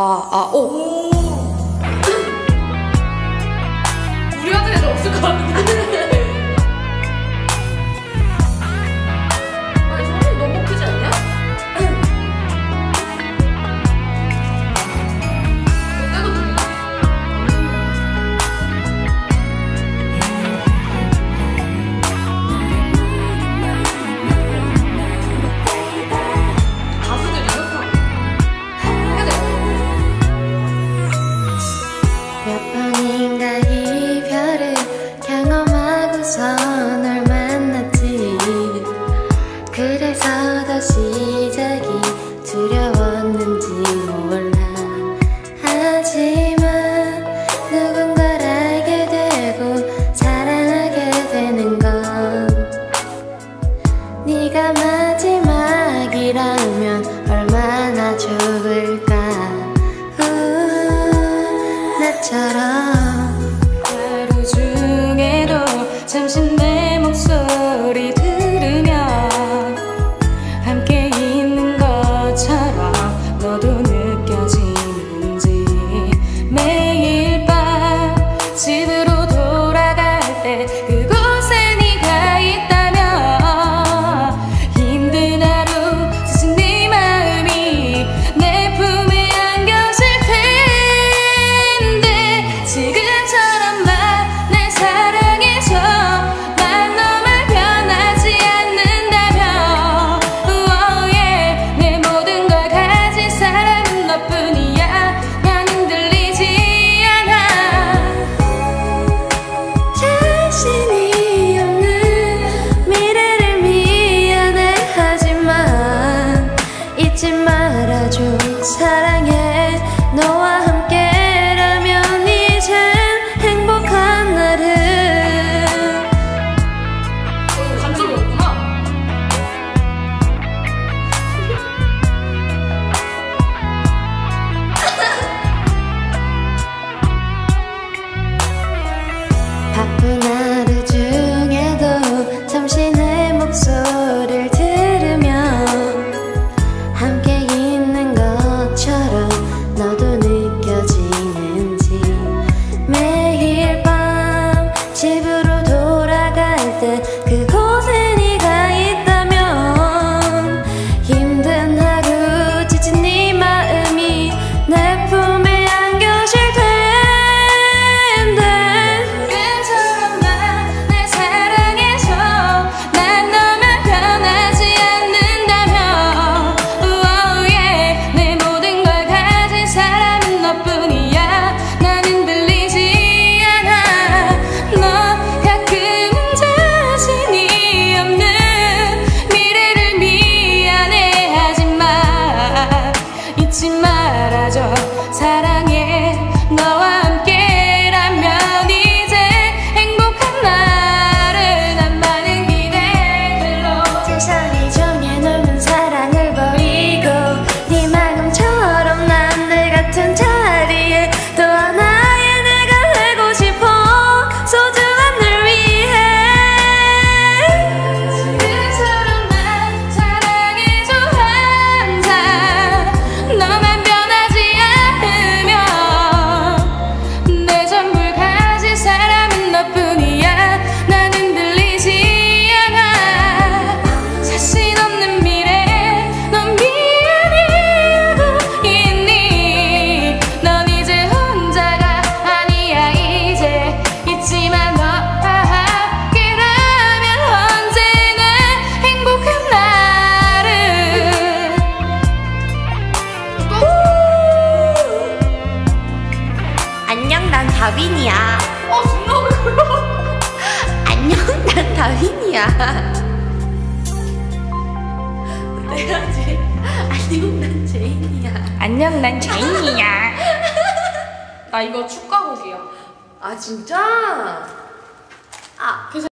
아, 아, 오. 우리 아들에도 없을 것 같은데. 울었는지 몰라. 하지만 누군가 알게 되고 사랑하게 되는 건 네가 마지막이라면 얼마나 좋을까. 우, 나처럼 다윈이야. 어 존나 안녕 난 다윈이야. 내야지. 안녕 난 제인이야. 안녕 난 제인이야. 나 이거 축가곡이야. 아 진짜? 아 그래서